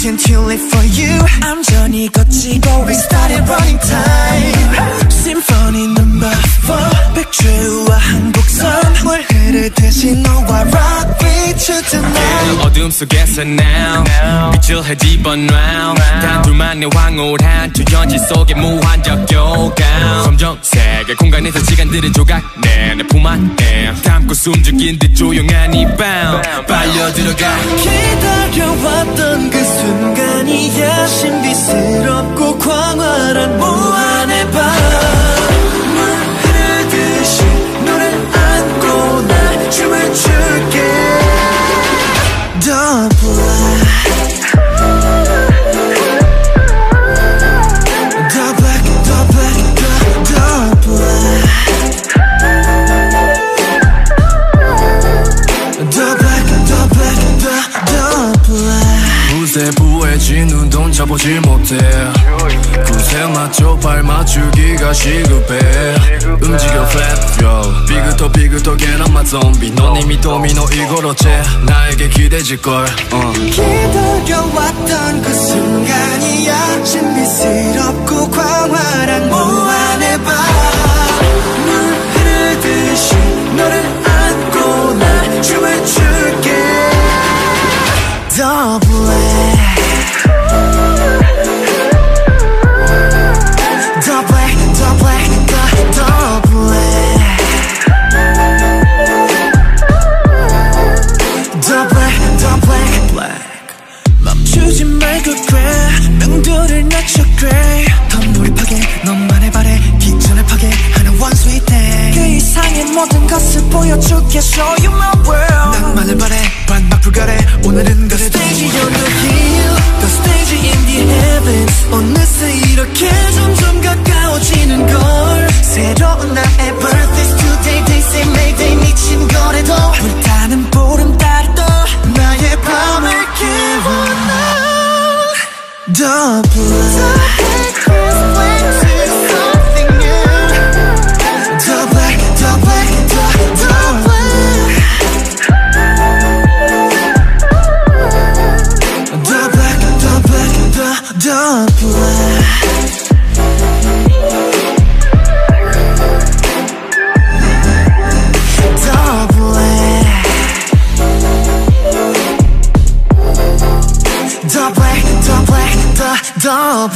intentionally for you 암전이 거치고 we started running time Symphony number four 백주와 한국선 물 흐르듯이 너와 rock me to tonight 어둠 속에서 now 빛을 헤집어놔 단둘만의 황홀한 투연지 속에 무한적 교감 검정색의 공간에서 시간들을 조각 내 내 품 안에 담고 숨죽인 듯 조용한 이 밤 빨려 들어가. 기다려왔던 그 순간이야 신비스럽고 광활한 무한 세부해진 눈동 잡보지 못해. 구세 맞춰 발 맞추기가 시급해. 움직여 flap yo. 비그터 비그터 get on my zombie. 넌 이미 도미노 이걸 어째 나에게 기대질걸 어. 기다려왔던 그 순간이야 신비스 말고 그래 명도를 낮춰 그래 더 몰입하게 너만의 발에 기준을 파괴하는 one sweet thing 그 이상의 모든 것을 보여줄게. Show you my world. 낭만을 바래. 반박 불가래. 오늘은 The stage on the hill The stage in the heavens. 어느새 이렇게 점점 the, the black The